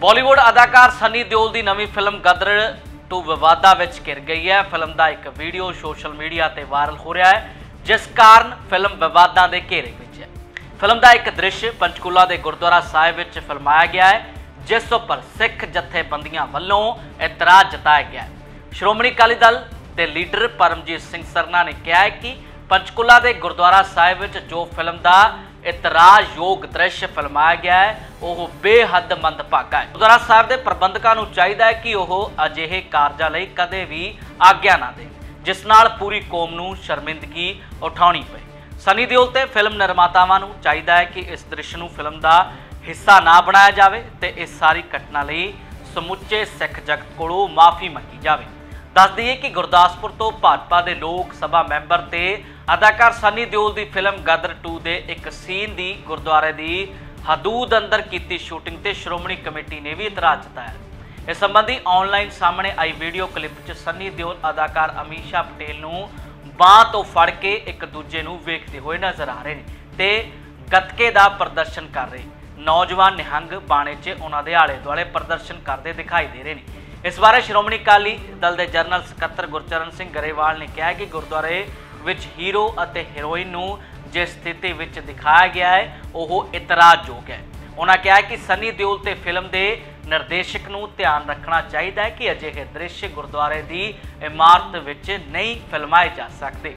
ਬਾਲੀਵੁੱਡ ਅਦਾਕਾਰ ਸਨੀ ਦਿਓਲ ਦੀ ਨਵੀਂ film Ghadar to ਵਿਵਾਦਾਂ ਵਿੱਚ ਘਿਰ ਗਈ ਹੈ। ਫਿਲਮ ਦਾ ਇੱਕ ਵੀਡੀਓ ਸੋਸ਼ਲ ਮੀਡੀਆ ਤੇ ਵਾਇਰਲ ਹੋ ਰਿਹਾ ਹੈ, ਜਿਸ ਕਾਰਨ ਫਿਲਮ ਵਿਵਾਦਾਂ ਦੇ ਘੇਰੇ ਵਿੱਚ ਹੈ। ਫਿਲਮ ਦਾ ਇੱਕ ਦ੍ਰਿਸ਼ ਪੰਚਕੂਲਾ ਦੇ ਗੁਰਦੁਆਰਾ ਸਾਹਿਬ ਵਿੱਚ ਫਿਲਮਾਇਆ ਗਿਆ ਹੈ, ਜਿਸ ਉੱਪਰ ਸਿੱਖ ਜਥੇਬੰਦੀਆਂ ਵੱਲੋਂ ਇਤਰਾਜ਼ ਜਤਾਇਆ ਗਿਆ ਹੈ। ਸ਼੍ਰੋਮਣੀ ਅਕਾਲੀ ਦਲ ਦੇ ਲੀਡਰ ਪਰਮਜੀਤ ਸਿੰਘ ਸਰਨਾ ਨੇ ਕਿਹਾ ਹੈ ਕਿ ਪੰਚਕੂਲਾ ਦੇ ਗੁਰਦੁਆਰਾ ਸਾਹਿਬ ਵਿੱਚ ਜੋ ਫਿਲਮ ਦਾ ਇਤਰਾਜ਼ਯੋਗ ਦ੍ਰਿਸ਼ ਫਿਲਮਾਇਆ ਗਿਆ ਹੈ। ਉਹ ਬੇਹੱਦ ਮੰਦਭਾਗਾ ਹੈ। ਗੁਰਦੁਆਰਾ ਸਾਹਿਬ ਦੇ ਪ੍ਰਬੰਧਕਾਂ ਨੂੰ ਚਾਹੀਦਾ ਹੈ ਕਿ ਉਹ ਅਜਿਹੇ ਕਾਰਜਾਂ ਲਈ ਕਦੇ ਵੀ ਆਗਿਆ ਨਾ ਦੇਣ, ਜਿਸ ਨਾਲ ਪੂਰੀ ਕੌਮ ਨੂੰ ਸ਼ਰਮਿੰਦਗੀ ਉਠਾਉਣੀ ਪਏ। ਸਨੀ ਦਿਓਲ ਤੇ ਫਿਲਮ ਨਿਰਮਾਤਾਵਾਂ ਨੂੰ ਚਾਹੀਦਾ ਹੈ ਕਿ ਇਸ ਦ੍ਰਿਸ਼ ਨੂੰ ਫਿਲਮ ਦਾ ਹਿੱਸਾ ਨਾ ਬਣਾਇਆ ਜਾਵੇ ਤੇ ਇਸ ਸਾਰੀ ਘਟਨਾ ਲਈ ਸਮੁੱਚੇ ਸਿੱਖ ਜਗਤ ਕੋਲੋਂ ਮਾਫੀ ਮੰਗੀ ਜਾਵੇ। ਦੱਸ ਦਈਏ ਕਿ ਗੁਰਦਾਸਪੁਰ ਤੋਂ ਭਾਜਪਾ ਦੇ ਲੋਕ ਸਭਾ ਮੈਂਬਰ ਤੇ ਅਦਾਕਾਰ ਸਨੀ ਦਿਓਲ ਦੀ ਫਿਲਮ ਗਦਰ 2 ਦੇ ਇੱਕ ਸੀਨ ਦੀ ਗੁਰਦੁਆਰੇ ਦੀ ਹਦੂਦ ਅੰਦਰ ਕੀਤੀ ਸ਼ੂਟਿੰਗ ਤੇ ਸ਼੍ਰੋਮਣੀ ਕਮੇਟੀ ਨੇ ਵੀ ਇਤਰਾਜ਼ ਜਤਾਇਆ। ਇਸ ਸੰਬੰਧੀ ਆਨਲਾਈਨ ਸਾਹਮਣੇ ਆਈ ਵੀਡੀਓ ਕਲਿੱਪ 'ਚ ਸਨੀ ਦਿਓਲ ਅਦਾਕਾਰ ਅਮੀਸ਼ਾ ਪਟੇਲ ਨੂੰ ਬਾਹ ਤੋਂ ਫੜ ਕੇ ਇੱਕ ਦੂਜੇ ਨੂੰ ਵੇਖਦੇ ਹੋਏ ਨਜ਼ਰ ਆ ਰਹੇ ਨੇ ਤੇ ਗੱਤਕੇ ਦਾ ਪ੍ਰਦਰਸ਼ਨ ਕਰ ਰਹੇ। ਨੌਜਵਾਨ ਨਿਹੰਗ ਬਾਣੇ 'ਚ ਉਹਨਾਂ ਦੇ ਆਲੇ ਦੁਆਲੇ ਪ੍ਰਦਰਸ਼ਨ ਕਰਦੇ ਦਿਖਾਈ ਦੇ ਰਹੇ ਨੇ। ਇਸ ਬਾਰੇ ਸ਼੍ਰੋਮਣੀ ਅਕਾਲੀ ਦਲ ਦੇ ਜਨਰਲ ਸਕੱਤਰ ਗੁਰਚਰਨ ਸਿੰਘ ਗਰੇਵਾਲ ਨੇ ਕਿਹਾ ਕਿ ਗੁਰਦੁਆਰੇ ਵਿੱਚ ਹੀਰੋ ਅਤੇ ਹੀਰੋਇਨ ਨੂੰ ਜਿਸ ਸਥਿਤੀ ਵਿੱਚ ਦਿਖਾਇਆ ਗਿਆ ਹੈ, ਉਹ ਇਤਰਾਜ਼ਯੋਗ ਹੈ। ਉਹਨਾਂ ਕਿਹਾ ਕਿ ਸਨੀ ਦਿਓਲ ਤੇ ਫਿਲਮ ਦੇ ਨਿਰਦੇਸ਼ਕ ਨੂੰ ਧਿਆਨ ਰੱਖਣਾ ਚਾਹੀਦਾ ਹੈ ਕਿ ਅਜਿਹੇ ਦ੍ਰਿਸ਼ ਗੁਰਦੁਆਰੇ ਦੀ ਇਮਾਰਤ ਵਿੱਚ ਨਹੀਂ ਫਿਲਮਾਏ ਜਾ ਸਕਦੇ।